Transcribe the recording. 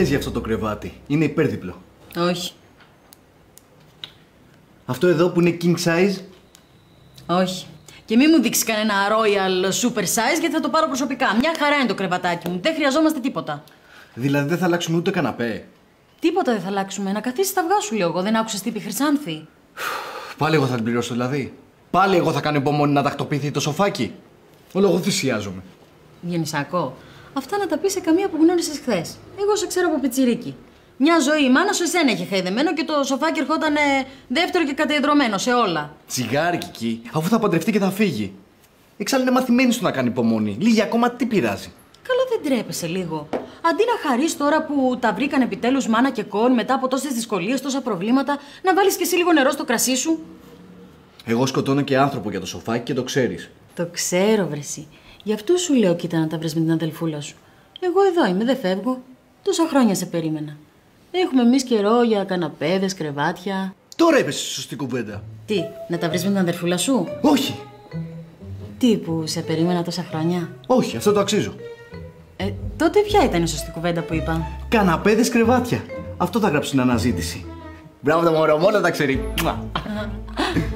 λες για αυτό το κρεβάτι. Είναι υπέρδιπλο. Όχι. Αυτό εδώ που είναι king size; Όχι. Και μην μου δείξεις κανένα royal super size γιατί θα το πάρω προσωπικά. Μια χαρά είναι το κρεβατάκι μου. Δεν χρειαζόμαστε τίποτα. Δηλαδή δεν θα αλλάξουμε ούτε καναπέ. Τίποτα δεν θα αλλάξουμε. Να καθίσεις τα αυγά σου, λέω εγώ. Δεν άκουσες τι είπε η Χρυσάνθη; Πάλι εγώ θα την πληρώσω δηλαδή. Πάλι εγώ θα κάνω υπομονή να τακτοποιηθεί το σοφάκι. Όλο εγώ θυσιάζομαι. Γενισακό. Αυτά να τα πει σε καμία που γνώρισες χθες. Εγώ σε ξέρω από πιτσιρίκι. Μια ζωή η μάνα σου εσένα είχε χαϊδεμένο και το σοφάκι ερχόταν δεύτερο και κατεδρωμένο σε όλα. Τσιγάρι εκεί, αφού θα παντρευτεί και θα φύγει. Εξάλλου είναι μαθημένη στο να κάνει υπομονή. Λίγη ακόμα τι πειράζει. Καλά δεν τρέπεσαι λίγο. Αντί να χαρείς τώρα που τα βρήκαν επιτέλους μάνα και κόν μετά από τόσες δυσκολίες, τόσα προβλήματα, να βάλεις και εσύ λίγο νερό στο κρασί σου; Εγώ σκοτώνω και άνθρωπο για το σοφάκι και το ξέρεις. Το ξέρω, βρεσί. Γι' αυτό σου λέω κοίτα να τα βρεις με την αδελφούλα σου. Εγώ εδώ είμαι, δεν φεύγω. Τόσα χρόνια σε περίμενα. Έχουμε εμείς καιρό για καναπέδες, κρεβάτια. Τώρα είπες σωστή κουβέντα. Τι, να τα βρεις με την αδελφούλα σου; Όχι, Τι που σε περίμενα τόσα χρόνια; όχι, αυτό το αξίζω. Ε, τότε ποια ήταν η σωστή κουβέντα που είπα; Καναπέδες κρεβάτια. Αυτό θα γράψει στην αναζήτηση. Μπράβο το μωρό, μόνο τα ξέρει. Μουα. Α,